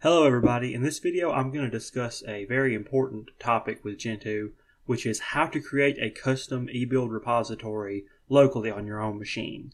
Hello everybody, in this video I'm going to discuss a very important topic with Gentoo, which is how to create a custom eBuild repository locally on your own machine.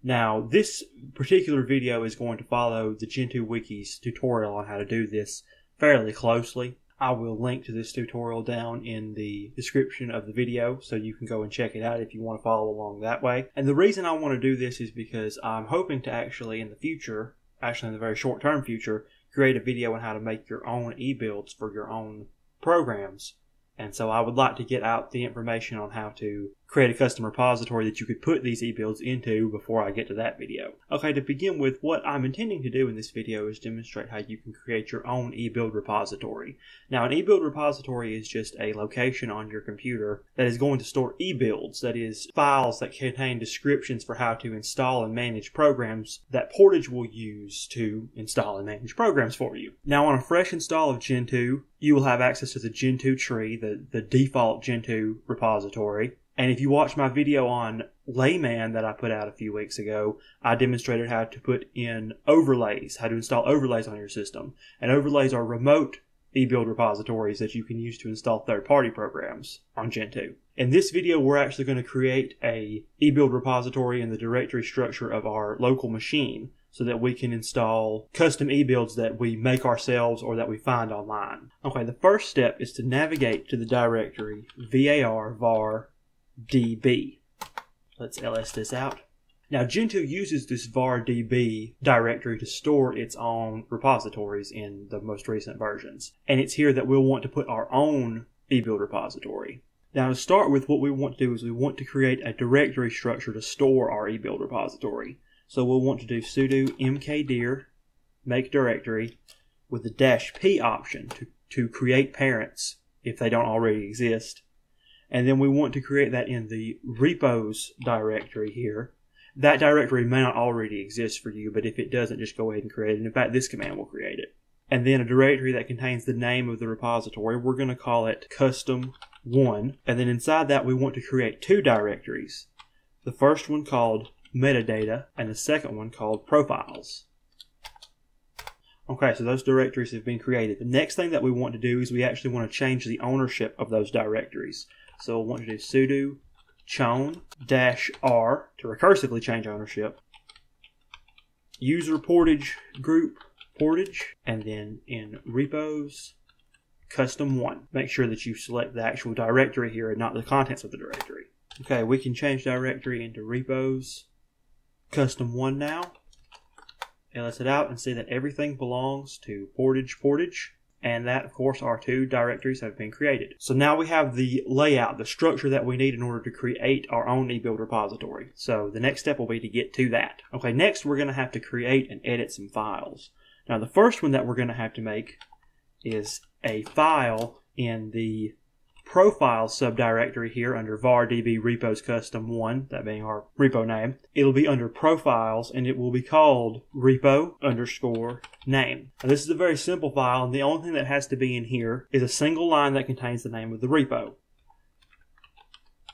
Now this particular video is going to follow the Gentoo Wiki's tutorial on how to do this fairly closely. I will link to this tutorial down in the description of the video so you can go and check it out if you want to follow along that way. And the reason I want to do this is because I'm hoping to actually in the future, actually in the very short term future, create a video on how to make your own e-builds for your own programs. And so I would like to get out the information on how to create a custom repository that you could put these e-builds into before I get to that video. Okay, to begin with, what I'm intending to do in this video is demonstrate how you can create your own e-build repository. Now, an e-build repository is just a location on your computer that is going to store e-builds, that is, files that contain descriptions for how to install and manage programs that Portage will use to install and manage programs for you. Now, on a fresh install of Gentoo, you will have access to the Gentoo tree, the, the default Gentoo repository. And if you watch my video on Layman that I put out a few weeks ago, I demonstrated how to put in overlays, how to install overlays on your system. And overlays are remote eBuild repositories that you can use to install third-party programs on Gentoo. In this video, we're actually going to create a eBuild repository in the directory structure of our local machine so that we can install custom eBuilds that we make ourselves or that we find online. Okay, the first step is to navigate to the directory var var db. Let's ls this out. Now, Gentoo uses this var db directory to store its own repositories in the most recent versions. And it's here that we'll want to put our own eBuild repository. Now, to start with, what we want to do is we want to create a directory structure to store our eBuild repository. So we'll want to do sudo mkdir make directory with the dash p option to, to create parents if they don't already exist and then we want to create that in the repos directory here. That directory may not already exist for you, but if it doesn't, just go ahead and create it. In fact, this command will create it. And then a directory that contains the name of the repository, we're going to call it custom1. And then inside that, we want to create two directories. The first one called metadata, and the second one called profiles. Okay, so those directories have been created. The next thing that we want to do is we actually want to change the ownership of those directories. So we'll want to do sudo chown dash r to recursively change ownership. User portage group portage, and then in repos custom one. Make sure that you select the actual directory here and not the contents of the directory. Okay, we can change directory into repos custom one now. And let's it out and see that everything belongs to portage portage and that of course our two directories have been created. So now we have the layout, the structure that we need in order to create our own eBuild repository. So the next step will be to get to that. Okay, next we're going to have to create and edit some files. Now the first one that we're going to have to make is a file in the profile subdirectory here under var db repos custom 1, that being our repo name. It'll be under profiles and it will be called repo underscore name. Now this is a very simple file and the only thing that has to be in here is a single line that contains the name of the repo.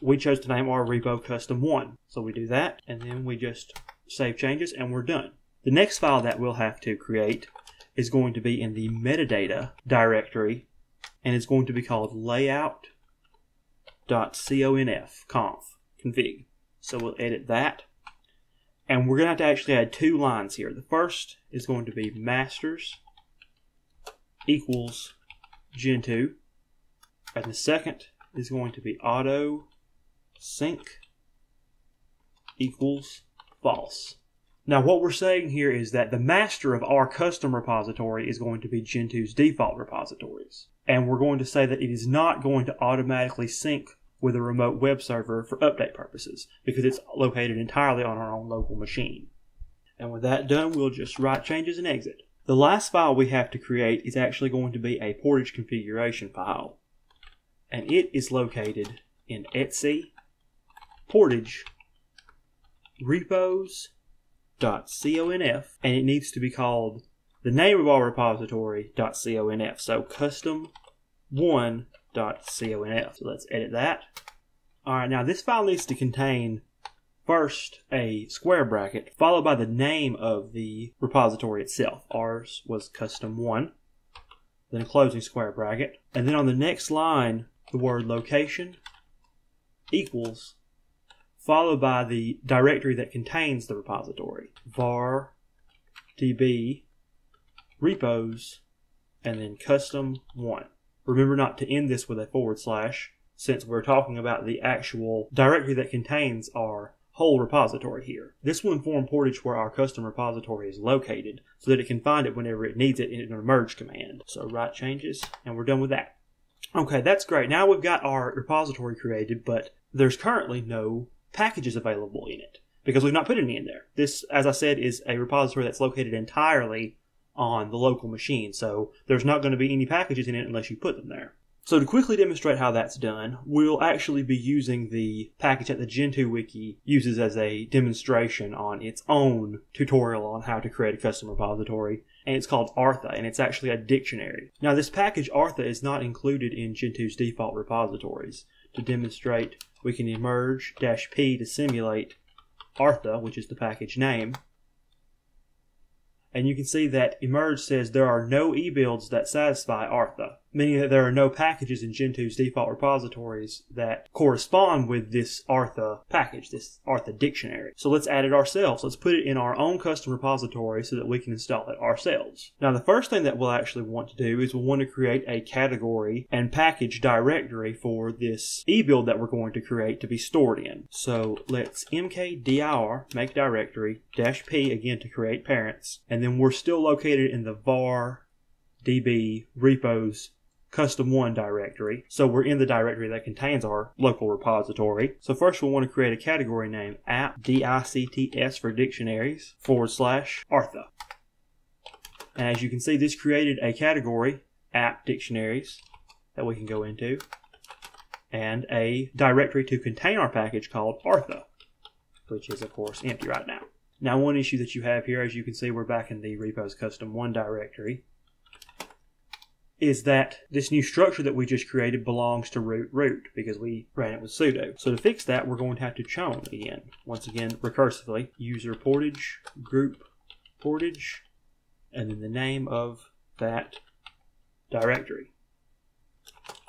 We chose to name our repo custom 1. So we do that and then we just save changes and we're done. The next file that we'll have to create is going to be in the metadata directory and it's going to be called layout.conf conf config. So we'll edit that. And we're going to have to actually add two lines here. The first is going to be masters equals gentoo. And the second is going to be auto sync equals false. Now, what we're saying here is that the master of our custom repository is going to be Gentoo's default repositories. And we're going to say that it is not going to automatically sync with a remote web server for update purposes because it's located entirely on our own local machine. And with that done, we'll just write changes and exit. The last file we have to create is actually going to be a portage configuration file. And it is located in etc portage repos .conf and it needs to be called the name of our repository dot .conf. So custom one dot .conf. So let's edit that. All right, now this file needs to contain first a square bracket followed by the name of the repository itself. Ours was custom one, then a closing square bracket, and then on the next line, the word location equals followed by the directory that contains the repository var db repos and then custom one. Remember not to end this with a forward slash since we're talking about the actual directory that contains our whole repository here. This will inform Portage where our custom repository is located so that it can find it whenever it needs it in an emerge command. So write changes and we're done with that. Okay, that's great. Now we've got our repository created, but there's currently no packages available in it because we've not put any in there. This, as I said, is a repository that's located entirely on the local machine, so there's not going to be any packages in it unless you put them there. So to quickly demonstrate how that's done, we'll actually be using the package that the Gentoo wiki uses as a demonstration on its own tutorial on how to create a custom repository, and it's called Artha, and it's actually a dictionary. Now this package Artha is not included in Gentoo's default repositories. To demonstrate, we can emerge dash "-p to simulate Artha, which is the package name, and you can see that emerge says there are no e-builds that satisfy Artha meaning that there are no packages in Gentoo's default repositories that correspond with this Artha package, this Artha dictionary. So let's add it ourselves. Let's put it in our own custom repository so that we can install it ourselves. Now the first thing that we'll actually want to do is we'll want to create a category and package directory for this e-build that we're going to create to be stored in. So let's mkdir make directory dash p again to create parents and then we're still located in the var db repos custom one directory. So we're in the directory that contains our local repository. So first we'll want to create a category name app D-I-C-T-S for dictionaries forward slash Artha. And as you can see, this created a category app dictionaries that we can go into and a directory to contain our package called Artha, which is of course empty right now. Now one issue that you have here, as you can see, we're back in the repos custom one directory is that this new structure that we just created belongs to root root because we ran it with sudo. So to fix that, we're going to have to chown again. Once again, recursively, user portage, group portage, and then the name of that directory.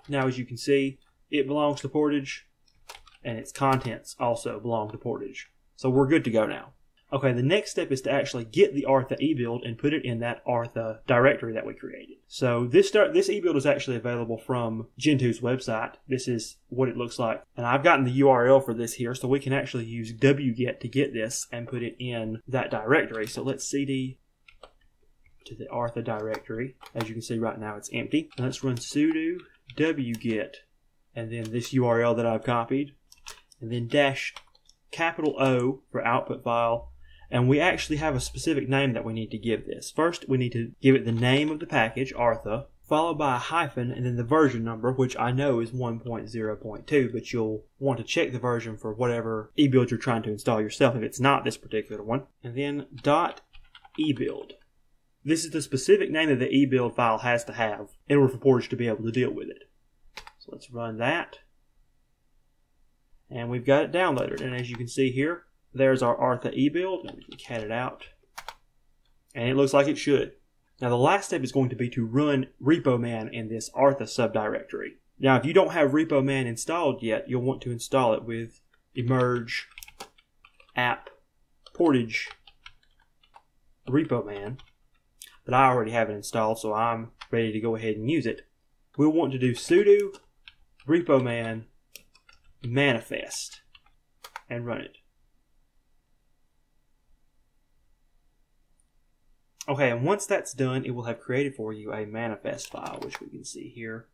Now, as you can see, it belongs to portage, and its contents also belong to portage. So we're good to go now. Okay, the next step is to actually get the Artha eBuild and put it in that Artha directory that we created. So this start, this eBuild is actually available from Gentoo's website. This is what it looks like. And I've gotten the URL for this here, so we can actually use wget to get this and put it in that directory. So let's cd to the Artha directory. As you can see right now, it's empty. And let's run sudo wget and then this URL that I've copied and then dash capital O for output file and we actually have a specific name that we need to give this. First, we need to give it the name of the package, Artha, followed by a hyphen and then the version number, which I know is 1.0.2, but you'll want to check the version for whatever eBuild you're trying to install yourself if it's not this particular one. And then dot eBuild. This is the specific name that the eBuild file has to have in order for Portage to be able to deal with it. So let's run that. And we've got it downloaded. And as you can see here, there's our Artha eBuild, and we can cat it out. And it looks like it should. Now the last step is going to be to run RepoMan in this Artha subdirectory. Now if you don't have RepoMan installed yet, you'll want to install it with emerge app portage RepoMan. But I already have it installed, so I'm ready to go ahead and use it. We'll want to do sudo RepoMan manifest and run it. Okay, and once that's done, it will have created for you a manifest file, which we can see here.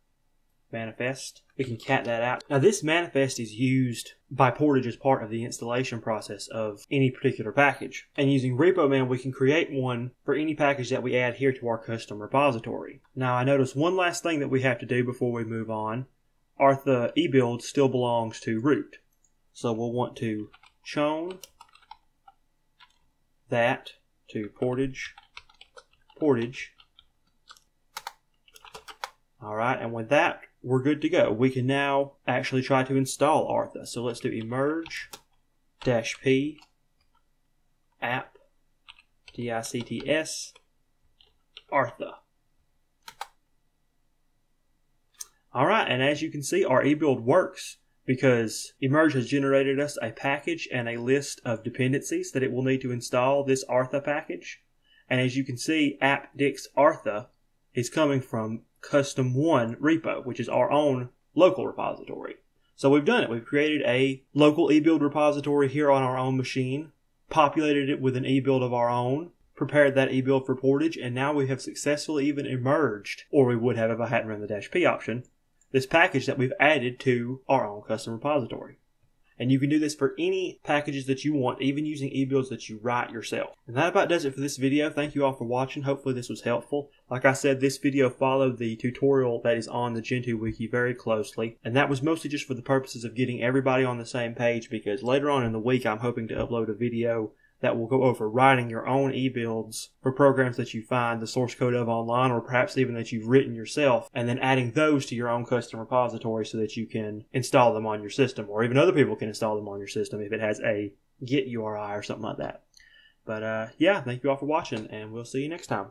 Manifest. We can cat that out. Now, this manifest is used by Portage as part of the installation process of any particular package. And using RepoMan, we can create one for any package that we add here to our custom repository. Now, I notice one last thing that we have to do before we move on. Artha eBuild still belongs to root. So we'll want to chown that to Portage portage. All right, and with that, we're good to go. We can now actually try to install Artha. So let's do emerge dash p app d i c t s Artha. All right, and as you can see, our eBuild works because Emerge has generated us a package and a list of dependencies that it will need to install this Artha package. And as you can see, app-dicts Artha is coming from Custom One repo, which is our own local repository. So we've done it. We've created a local eBuild repository here on our own machine, populated it with an eBuild of our own, prepared that eBuild for portage, and now we have successfully even emerged, or we would have if I hadn't run the dash P option, this package that we've added to our own custom repository. And you can do this for any packages that you want, even using eBuilds that you write yourself. And that about does it for this video. Thank you all for watching. Hopefully this was helpful. Like I said, this video followed the tutorial that is on the Gentoo Wiki very closely. And that was mostly just for the purposes of getting everybody on the same page because later on in the week I'm hoping to upload a video that will go over writing your own e-builds for programs that you find the source code of online or perhaps even that you've written yourself and then adding those to your own custom repository so that you can install them on your system or even other people can install them on your system if it has a git URI or something like that. But uh, yeah, thank you all for watching and we'll see you next time.